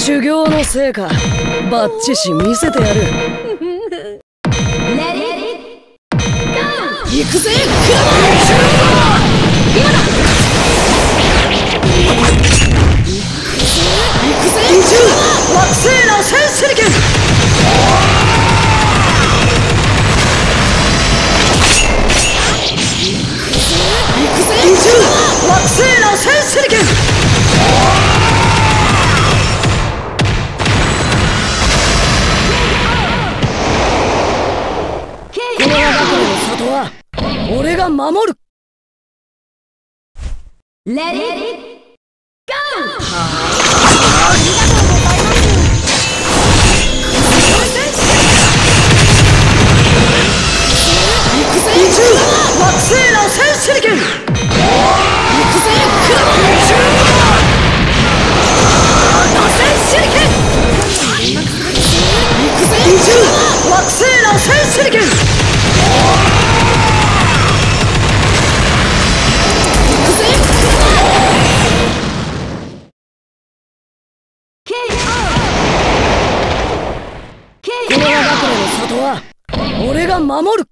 修行の成果バッチシ見せてやる。行くぜ今だ行くぜ惑星螺旋手裏剣惑星の里は俺が守る。レディー行俺が守る。